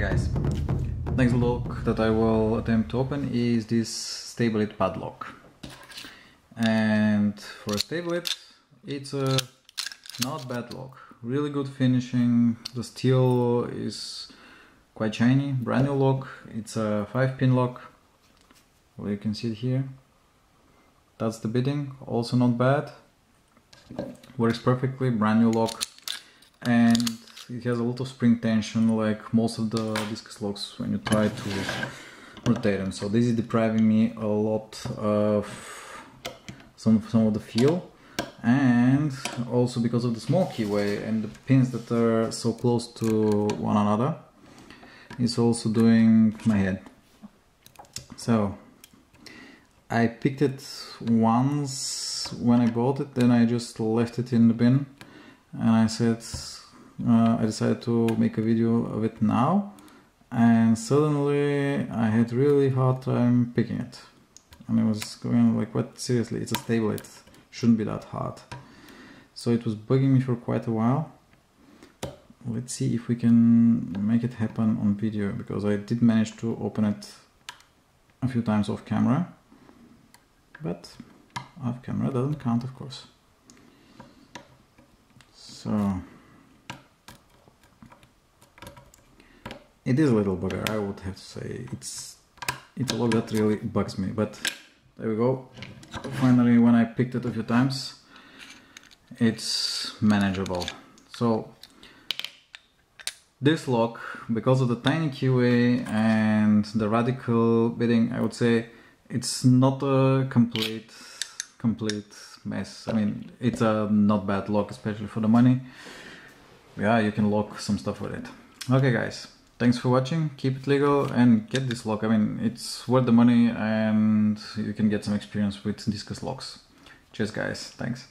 Guys, next lock that I will attempt to open is this Stabilit padlock. And for a Stabilit, it's a not bad lock. Really good finishing. The steel is quite shiny. Brand new lock. It's a 5 pin lock. Well, you can see it here. That's the bidding. Also not bad. Works perfectly. Brand new lock. And it has a lot of spring tension like most of the discus locks when you try to rotate them. So this is depriving me a lot of some, some of the feel and also because of the small keyway and the pins that are so close to one another it's also doing my head so I picked it once when I bought it then I just left it in the bin and I said uh, I decided to make a video of it now and suddenly I had really hard time picking it. And I was going like what? Seriously it's a Stabilit shouldn't be that hard. So it was bugging me for quite a while. Let's see if we can make it happen on video because I did manage to open it a few times off camera. But off camera doesn't count of course. So it is a little bugger I would have to say. It's it's a lot that really bugs me but there we go. Finally when I picked it a few times it's manageable. So this lock because of the tiny keyway and the radical bidding I would say it's not a complete complete mess. I mean it's a not bad lock especially for the money. Yeah you can lock some stuff with it. Okay guys Thanks for watching, keep it legal and get this lock. I mean, it's worth the money and you can get some experience with discus locks. Cheers guys, thanks.